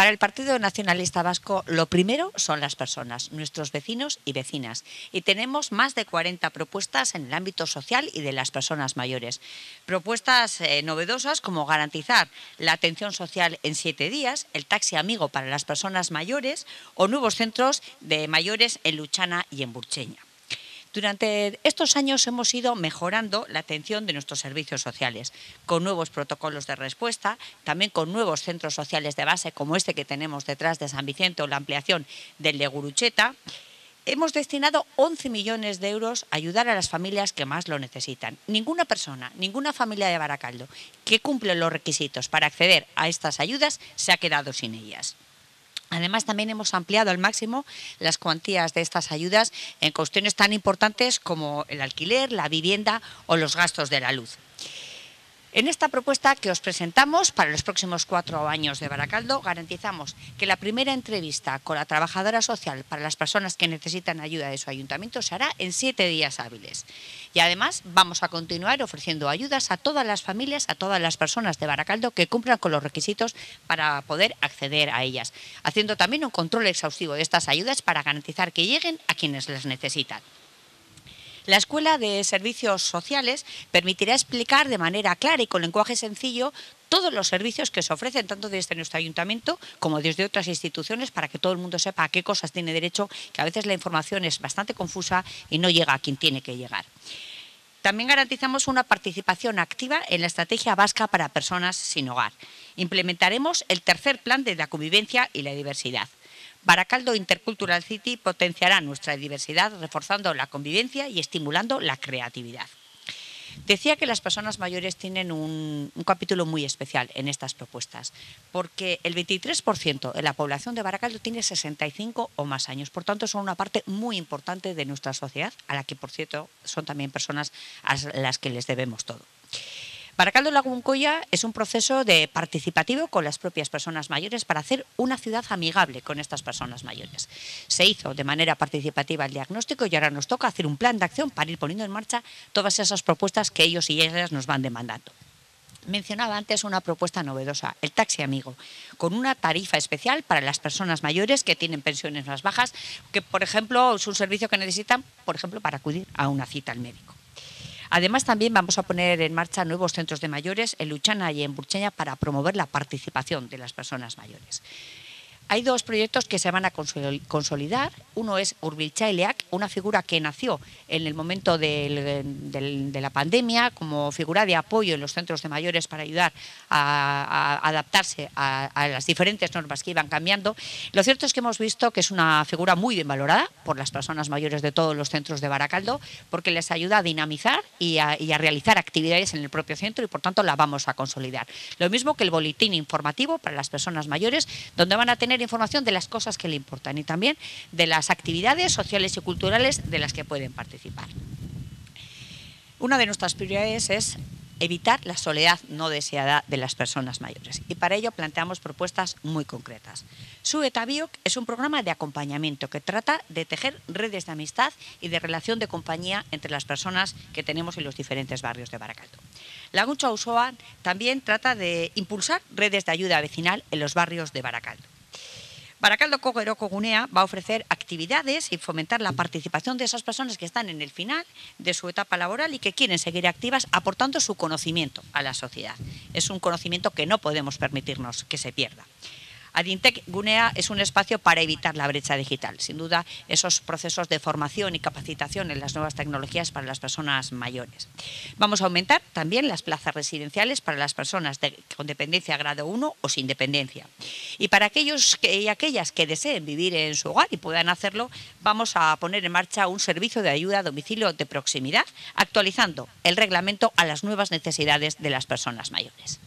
Para el Partido Nacionalista Vasco, lo primero son las personas, nuestros vecinos y vecinas. Y tenemos más de 40 propuestas en el ámbito social y de las personas mayores. Propuestas eh, novedosas como garantizar la atención social en siete días, el taxi amigo para las personas mayores o nuevos centros de mayores en Luchana y en Burcheña. Durante estos años hemos ido mejorando la atención de nuestros servicios sociales, con nuevos protocolos de respuesta, también con nuevos centros sociales de base, como este que tenemos detrás de San Vicente o la ampliación del de Gurucheta. Hemos destinado 11 millones de euros a ayudar a las familias que más lo necesitan. Ninguna persona, ninguna familia de Baracaldo que cumple los requisitos para acceder a estas ayudas se ha quedado sin ellas. Además, también hemos ampliado al máximo las cuantías de estas ayudas en cuestiones tan importantes como el alquiler, la vivienda o los gastos de la luz. En esta propuesta que os presentamos para los próximos cuatro años de Baracaldo, garantizamos que la primera entrevista con la trabajadora social para las personas que necesitan ayuda de su ayuntamiento se hará en siete días hábiles. Y además vamos a continuar ofreciendo ayudas a todas las familias, a todas las personas de Baracaldo que cumplan con los requisitos para poder acceder a ellas, haciendo también un control exhaustivo de estas ayudas para garantizar que lleguen a quienes las necesitan. La Escuela de Servicios Sociales permitirá explicar de manera clara y con lenguaje sencillo todos los servicios que se ofrecen tanto desde nuestro ayuntamiento como desde otras instituciones para que todo el mundo sepa a qué cosas tiene derecho, que a veces la información es bastante confusa y no llega a quien tiene que llegar. También garantizamos una participación activa en la estrategia vasca para personas sin hogar. Implementaremos el tercer plan de la convivencia y la diversidad. Baracaldo Intercultural City potenciará nuestra diversidad reforzando la convivencia y estimulando la creatividad. Decía que las personas mayores tienen un, capítulo muy especial en estas propuestas, porque el 23% de la población de Baracaldo tiene 65 o más años, por tanto son una parte muy importante de nuestra sociedad, a la que por cierto son también personas a las que les debemos todo. Baracaldo Laguncoya es un proceso de participativo con las propias personas mayores para hacer una ciudad amigable con estas personas mayores. Se hizo de manera participativa el diagnóstico y ahora nos toca hacer un plan de acción para ir poniendo en marcha todas esas propuestas que ellos y ellas nos van demandando. Mencionaba antes una propuesta novedosa, el taxi amigo, con una tarifa especial para las personas mayores que tienen pensiones más bajas, que por ejemplo es un servicio que necesitan, por ejemplo, para acudir a una cita al médico. Además, también vamos a poner en marcha nuevos centros de mayores en Luchana y en Burcheña para promover la participación de las personas mayores. Hay dos proyectos que se van a consolidar. Uno es Urbilchaileak, una figura que nació en el momento de la pandemia como figura de apoyo en los centros de mayores para ayudar a, adaptarse a, las diferentes normas que iban cambiando. Lo cierto es que hemos visto que es una figura muy bien valorada por las personas mayores de todos los centros de Baracaldo porque les ayuda a dinamizar y a realizar actividades en el propio centro y por tanto la vamos a consolidar. Lo mismo que el boletín informativo para las personas mayores donde van a tener información de las cosas que le importan y también de las actividades sociales y culturales de las que pueden participar. Una de nuestras prioridades es evitar la soledad no deseada de las personas mayores. Y para ello planteamos propuestas muy concretas. Suetabioc es un programa de acompañamiento que trata de tejer redes de amistad y de relación de compañía entre las personas que tenemos en los diferentes barrios de Baracaldo. Laguncha Usoa también trata de impulsar redes de ayuda vecinal en los barrios de Baracaldo. Baracaldo Cogeroko Gunea va a ofrecer actividades y fomentar la participación de esas personas que están en el final de su etapa laboral y que quieren seguir activas aportando su conocimiento a la sociedad. Es un conocimiento que no podemos permitirnos que se pierda. Adintec Gunea es un espacio para evitar la brecha digital. Sin duda, esos procesos de formación y capacitación en las nuevas tecnologías para las personas mayores. Vamos a aumentar también las plazas residenciales para las personas con dependencia grado 1 o sin dependencia. Y para aquellos y aquellas que deseen vivir en su hogar y puedan hacerlo, vamos a poner en marcha un servicio de ayuda a domicilio de proximidad, actualizando el reglamento a las nuevas necesidades de las personas mayores.